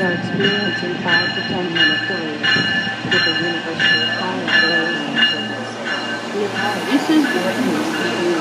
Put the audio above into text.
Are experiencing 5 to 10 minute delays with the University of Colorado This is what news.